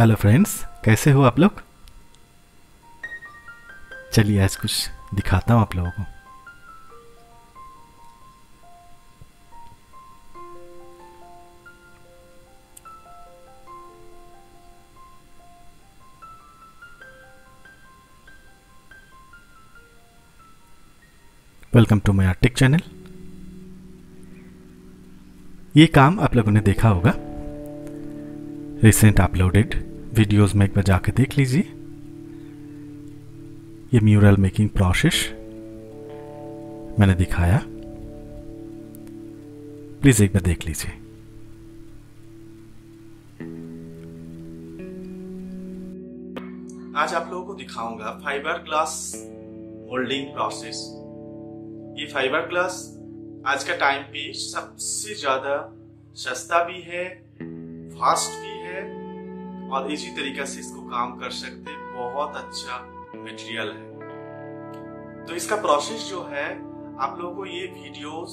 Hello friends, कैसे हो आप लोग? चलिए आज कुछ दिखाता हूँ आप लोगों को। Welcome to my arctic channel ये काम आप लोगों ने देखा होगा। रिसेंट अपलोडेड वीडियोस में एक बार जाके देख लीजिए। ये म्यूरल मेकिंग प्रोसेस मैंने दिखाया। प्लीज़ एक बार देख लीजिए। आज आप लोगों को दिखाऊँगा फाइबर ग्लास होल्डिंग प्रोसेस ये फाइबर ग्लास आज का टाइम पे सबसे ज़्यादा सस्ता भी है फास्ट भी और इसी तरीका से इसको काम कर सकते बहुत अच्छा मटेरियल है। तो इसका प्रोसेस जो है, आप लोगों को ये वीडियोस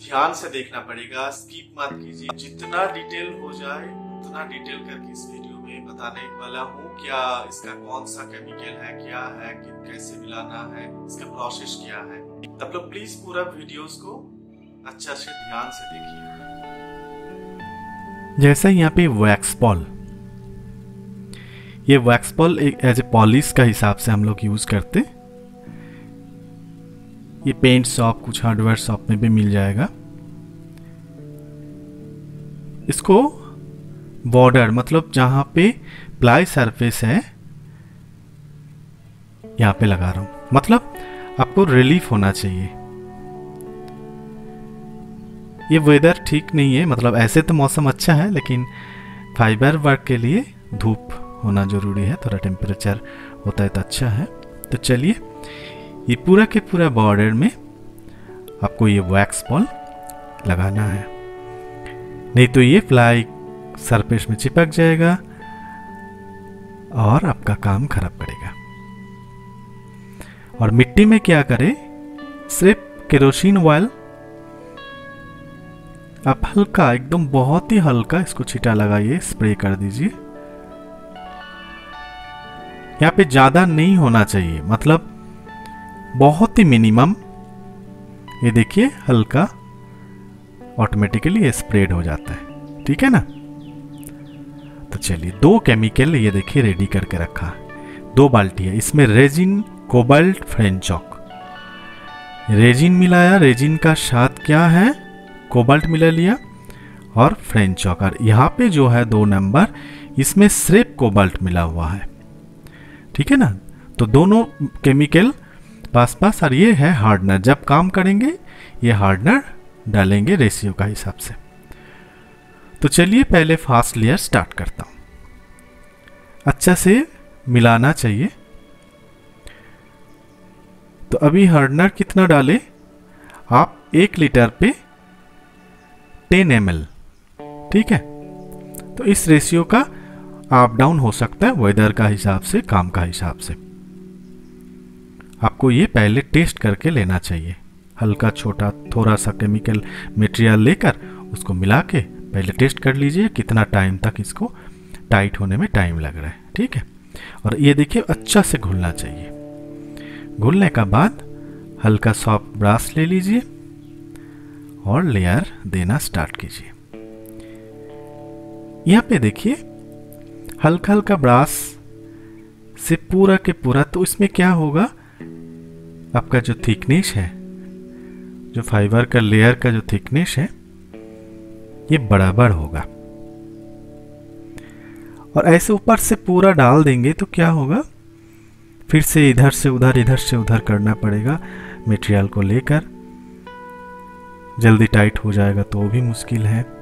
ध्यान से देखना पड़ेगा। स्किप मत कीजिए। जितना डिटेल हो जाए, उतना डिटेल करके इस वीडियो में बताने वाला हूँ क्या इसका कौन सा केमिकल है, क्या है कि कैसे मिलाना है, इसका प्रोसेस क्या है। तब लोग प्लीज़ पूरा वीडियोस को अच्छा से ध्यान से देखिए। जैसा यहाँ पे वैक्स पॉल ये वैक्स पॉल एक एज ए पॉलिश का हिसाब से हम लोग यूज़ करते। ये पेंट शॉप कुछ हार्डवेयर शॉप में भी मिल जाएगा। इसको बॉर्डर मतलब जहाँ पे प्लाई सरफेस है, यहाँ पे लगा रहा हूँ। मतलब आपको रिलीफ होना चाहिए। ये वेदर ठीक नहीं है मतलब ऐसे तो मौसम अच्छा है, लेकिन फाइबर वर्क के लिए धूप। होना ज़रूरी है, थोड़ा टेम्परेचर होता है तो अच्छा है। तो चलिए, ये पूरा के पूरा बॉर्डर में आपको ये वैक्स बॉल लगाना है। नहीं तो ये फ्लाई सरफेस में चिपक जाएगा और आपका काम खराब करेगा। और मिट्टी में क्या करें? सिर्फ़ केरोसिन ऑयल आप हल्का, एकदम बहुत ही हल्का इसको छिटा लगाइए स्प्रे कर दीजिए। यहाँ पे ज़्यादा नहीं होना चाहिए। मतलब बहुत ही मिनिमम ये देखिए, हल्का ऑटोमेटिकली स्प्रेड हो जाता है। ठीक है ना? तो चलिए, दो केमिकल ये देखिए रेडी करके रखा दो बाल्टी है, इसमें रेजिन कोबाल्ट फ्रेंचॉक रेजिन मिलाया रेजिन का साथ क्या है? कोबाल्ट मिला लिया और फ्रेंचॉक और यहाँ पे जो है दो नंबर इसमें सिर्फ़ कोबाल्ट मिला हुआ है। ठीक है ना? तो दोनों केमिकल पास पास और ये है हार्डनर जब काम करेंगे, ये हार्डनर डालेंगे रेशियो का हिसाब से। तो चलिए पहले फास्ट लेयर स्टार्ट करता हूँ। अच्छा से मिलाना चाहिए। तो अभी हार्डनर कितना डाले? आप एक लीटर पे 10 एम ठीक है? तो इस रेशियो का अप डाउन हो सकता है वेदर का हिसाब से, काम का हिसाब से। आपको ये पहले टेस्ट करके लेना चाहिए। हल्का, छोटा थोड़ा सा केमिकल मटेरियल लेकर उसको मिला के पहले टेस्ट कर लीजिए कितना टाइम तक इसको टाइट होने में टाइम लग रहा है, ठीक है? और ये देखिए अच्छा से घुलना चाहिए। घुलने का बाद हल्का सॉफ्ट ब्रश ले लीजिए और लेयर देना स्टार्ट कीजिए। यहाँ पे देखिए हल्का हल्का ब्रास से पूरा के पूरा। तो इसमें क्या होगा? आपका जो थिकनेस है, जो फाइबर का लेयर का जो थिकनेस है, ये बराबर होगा। और ऐसे ऊपर से पूरा डाल देंगे तो क्या होगा? फिर से इधर से उधर, इधर से उधर करना पड़ेगा मटेरियल को लेकर। जल्दी टाइट हो जाएगा तो भी मुश्किल है।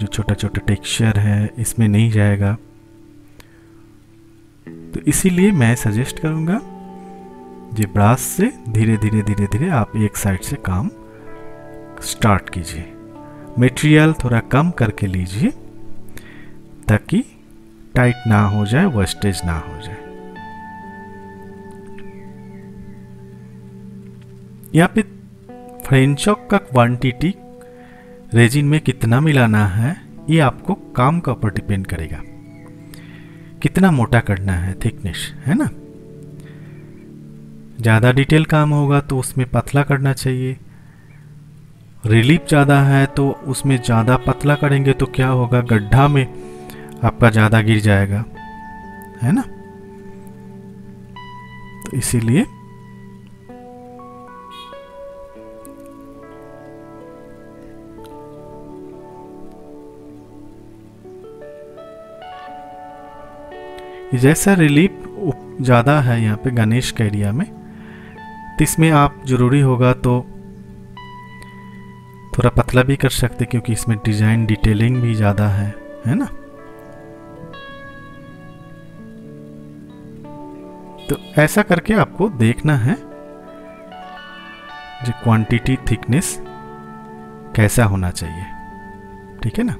जो छोटा छोटा टेक्सचर है, इसमें नहीं जाएगा। तो इसीलिए मैं सजेस्ट करूँगा ये ब्रास से धीरे धीरे धीरे धीरे आप एक साइड से काम स्टार्ट कीजिए। मटेरियल थोड़ा कम करके लीजिए, ताकि टाइट ना हो जाए वेस्टेज ना हो जाए। यहाँ पे फ्रेंचॉक का क्वांटिटी रेजिन में कितना मिलाना है, ये आपको काम का ऊपर डिपेंड करेगा। कितना मोटा करना है, थिकनेस, है ना? ज़्यादा डिटेल काम होगा तो उसमें पतला करना चाहिए। रिलीफ ज़्यादा है तो उसमें ज़्यादा पतला करेंगे तो क्या होगा? गड्ढा में आपका ज़्यादा गिर जाएगा, है ना? तो इसीलिए जैसा रिलीफ ज़्यादा है यहाँ पे गणेश के एरिया में तो इसमें आप ज़रूरी होगा तो थोड़ा पतला भी कर सकते क्योंकि इसमें डिज़ाइन डिटेलिंग भी ज़्यादा है है ना? तो ऐसा करके आपको देखना है जो क्वांटिटी थिकनेस कैसा होना चाहिए, ठीक है ना?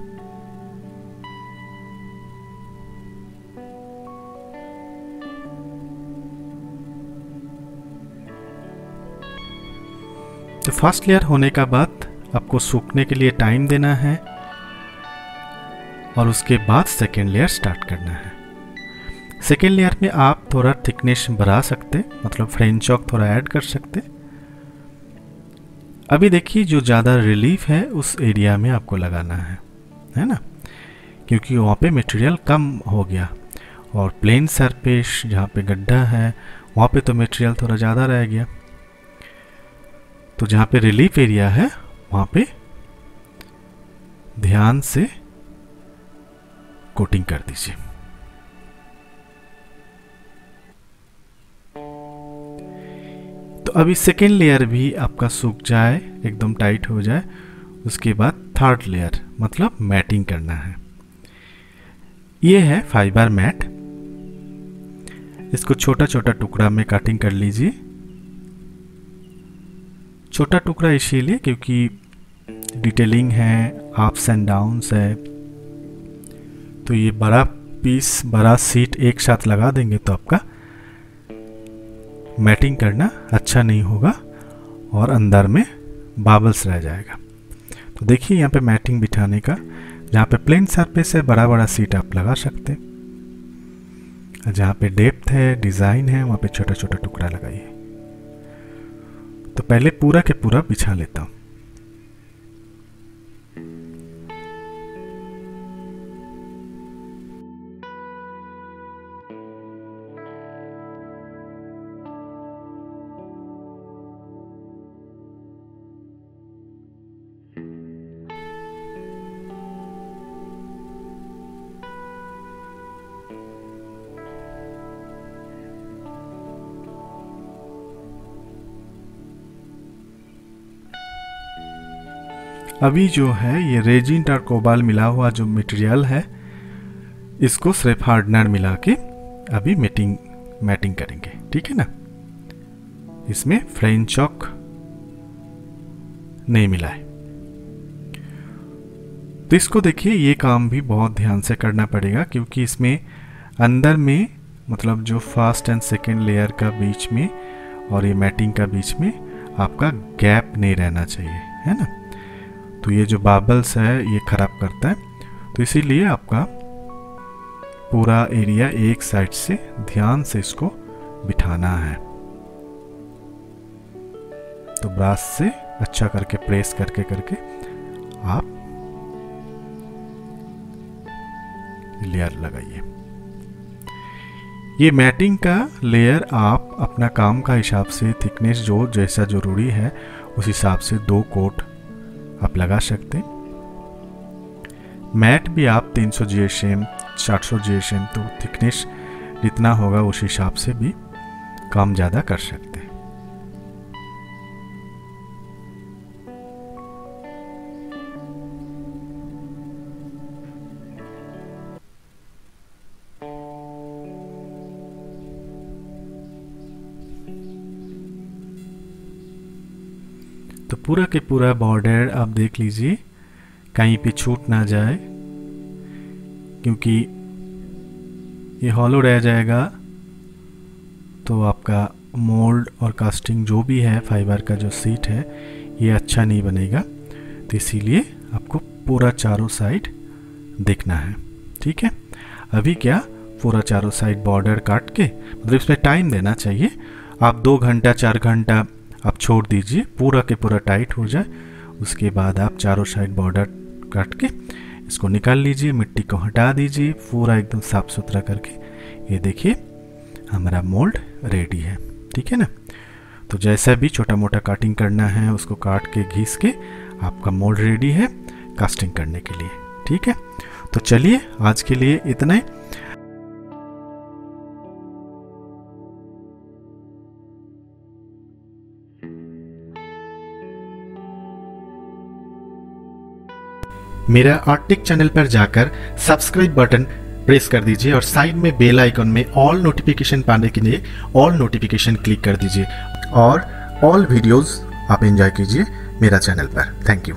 तो फ़र्स्ट लेयर होने का बाद आपको सूखने के लिए टाइम देना है और उसके बाद सेकेंड लेयर स्टार्ट करना है। सेकेंड लेयर में आप थोड़ा थिकनेस बढ़ा सकते मतलब फ्रेंच चौक थोड़ा ऐड कर सकते। अभी देखिए जो ज़्यादा रिलीफ है उस एरिया में आपको लगाना है है ना? क्योंकि वहाँ पे मटेरियल कम हो गया और प्लेन सरफेस जहाँ पे गड्ढा है, वहाँ पे तो मटेरियल थोड़ा ज़्यादा रह गया। तो जहाँ पे रिलीफ एरिया है, वहाँ पे ध्यान से कोटिंग कर दीजिए। तो अभी सेकेंड लेयर भी आपका सूख जाए, एकदम टाइट हो जाए, उसके बाद थर्ड लेयर मतलब मैटिंग करना है। ये है फाइबर मैट इसको छोटा छोटा टुकड़ा में कटिंग कर लीजिए। छोटा टुकड़ा इसीलिए क्योंकि डिटेलिंग है अप्स एंड डाउन्स है। तो ये बड़ा पीस बड़ा सीट एक साथ लगा देंगे तो आपका मैटिंग करना अच्छा नहीं होगा और अंदर में बाबल्स रह जाएगा। तो देखिए यहाँ पे मैटिंग बिठाने का, जहाँ पे प्लेन सरफेस है बड़ा बड़ा सीट आप लगा सकते हैं। जहाँ पे डेप्थ है डिज़ाइन है, वहाँ पे छोटा छोटा टुकड़ा लगाइए। तो पहले पूरा के पूरा बिछा लेता हूँ। अभी जो है, ये रेजिन और कोबाल मिला हुआ जो मटेरियल है, इसको सिर्फ़ हार्डनर मिला के अभी मेटिंग मैटिंग करेंगे, ठीक है ना? इसमें फ्रेंच चॉक नहीं मिला है। तो इसको देखिए, ये काम भी बहुत ध्यान से करना पड़ेगा, क्योंकि इसमें अंदर में मतलब जो फ़र्स्ट एंड सेकेंड लेयर का बीच में और ये मैटिंग का बीच में आपका गैप नहीं रहना चाहिए, है ना? तो ये जो बाबल्स है, ये ख़राब करता है। तो इसीलिए आपका पूरा एरिया एक साइड से ध्यान से इसको बिठाना है। तो ब्रास से अच्छा करके प्रेस करके करके आप लेयर लगाइए। ये मैटिंग का लेयर आप अपना काम का हिसाब से थिकनेस जो, जैसा ज़रूरी है, उस हिसाब से दो कोट आप लगा सकते मैट भी आप 300 सौ जी एस एम चार सौ जी एस एम तो थिकनेस जितना होगा उस हिसाब से भी काम ज़्यादा कर सकते हैं। पूरा के पूरा बॉर्डर आप देख लीजिए, कहीं पे छूट ना जाए, क्योंकि ये हॉलो रह जाएगा तो आपका मोल्ड और कास्टिंग जो भी है फाइबर का जो सीट है, ये अच्छा नहीं बनेगा। तो इसीलिए आपको पूरा चारों साइड देखना है। ठीक है? अभी क्या? पूरा चारों साइड बॉर्डर काट के मतलब इसमें टाइम देना चाहिए। आप दो घंटा, चार घंटा आप छोड़ दीजिए, पूरा के पूरा टाइट हो जाए। उसके बाद आप चारों साइड बॉर्डर काट के इसको निकाल लीजिए, मिट्टी को हटा दीजिए, पूरा एकदम साफ़ सुथरा करके। ये देखिए, हमारा मोल्ड रेडी है, ठीक है ना? तो जैसा भी छोटा मोटा काटिंग करना है, उसको काट के, घीस के आपका मोल्ड रेडी है कास्टिंग करने के लिए, ठीक है? तो चलिए, आज के लिए इतना ही। मेरा आर्टिक चैनल पर जाकर सब्सक्राइब बटन प्रेस कर दीजिए और साइड में बेल आइकन में ऑल नोटिफिकेशन पाने के लिए ऑल नोटिफिकेशन क्लिक कर दीजिए और ऑल वीडियोस आप एंजॉय कीजिए मेरा चैनल पर। Thank you